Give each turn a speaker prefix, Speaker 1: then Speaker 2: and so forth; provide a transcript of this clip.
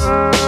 Speaker 1: you.